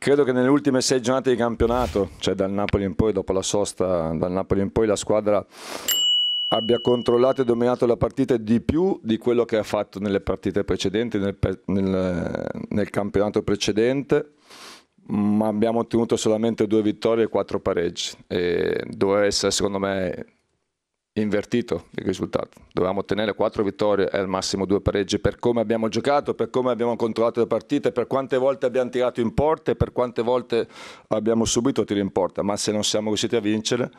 Credo che nelle ultime sei giornate di campionato, cioè dal Napoli in poi, dopo la sosta, dal Napoli in poi la squadra abbia controllato e dominato la partita di più di quello che ha fatto nelle partite precedenti, nel, nel, nel campionato precedente, ma abbiamo ottenuto solamente due vittorie e quattro pareggi. E doveva essere secondo me invertito il risultato. Dovevamo ottenere quattro vittorie e al massimo due pareggi per come abbiamo giocato, per come abbiamo controllato le partite, per quante volte abbiamo tirato in porta e per quante volte abbiamo subito tiri in porta. Ma se non siamo riusciti a vincere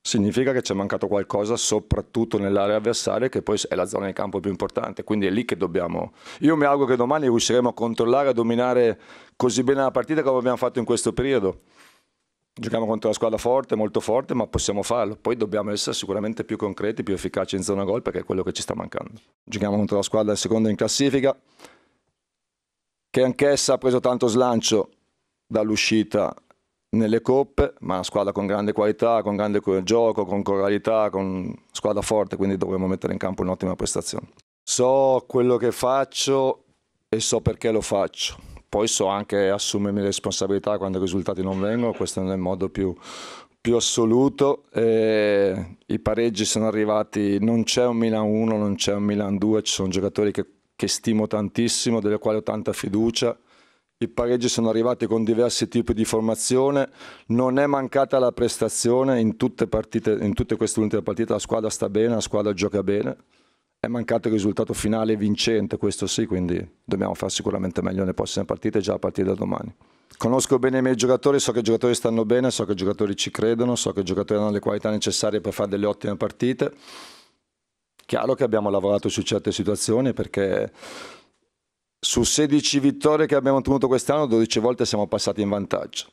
significa che ci è mancato qualcosa soprattutto nell'area avversaria che poi è la zona di campo più importante quindi è lì che dobbiamo io mi auguro che domani riusciremo a controllare a dominare così bene la partita come abbiamo fatto in questo periodo Giochiamo contro una squadra forte, molto forte, ma possiamo farlo. Poi dobbiamo essere sicuramente più concreti, più efficaci in zona gol perché è quello che ci sta mancando. Giochiamo contro la squadra seconda in classifica, che anch'essa ha preso tanto slancio dall'uscita nelle coppe, ma una squadra con grande qualità, con grande gioco, con coralità, con squadra forte, quindi dovremo mettere in campo un'ottima prestazione. So quello che faccio e so perché lo faccio poi so anche assumermi responsabilità quando i risultati non vengono, questo nel modo più, più assoluto. E I pareggi sono arrivati, non c'è un Milan 1, non c'è un Milan 2, ci sono giocatori che, che stimo tantissimo, delle quali ho tanta fiducia. I pareggi sono arrivati con diversi tipi di formazione, non è mancata la prestazione in tutte, partite, in tutte queste ultime partite, la squadra sta bene, la squadra gioca bene è mancato il risultato finale vincente, questo sì, quindi dobbiamo fare sicuramente meglio nelle prossime partite, già a partire da domani. Conosco bene i miei giocatori, so che i giocatori stanno bene, so che i giocatori ci credono, so che i giocatori hanno le qualità necessarie per fare delle ottime partite. Chiaro che abbiamo lavorato su certe situazioni perché su 16 vittorie che abbiamo ottenuto quest'anno, 12 volte siamo passati in vantaggio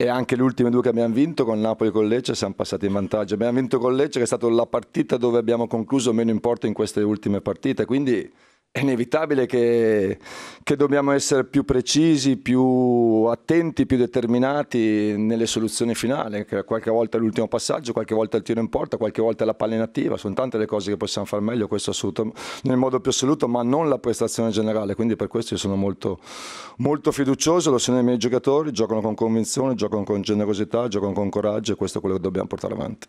e anche le ultime due che abbiamo vinto con Napoli e con Lecce siamo passati in vantaggio. Abbiamo vinto con Lecce che è stata la partita dove abbiamo concluso meno in porto in queste ultime partite, quindi è inevitabile che, che, dobbiamo essere più precisi, più attenti, più determinati nelle soluzioni finali. Qualche volta è l'ultimo passaggio, qualche volta il tiro in porta, qualche volta la palla inattiva. Sono tante le cose che possiamo fare meglio, questo nel modo più assoluto, ma non la prestazione generale. Quindi per questo io sono molto, molto fiducioso, lo sono i miei giocatori, giocano con convinzione, giocano con generosità, giocano con coraggio e questo è quello che dobbiamo portare avanti.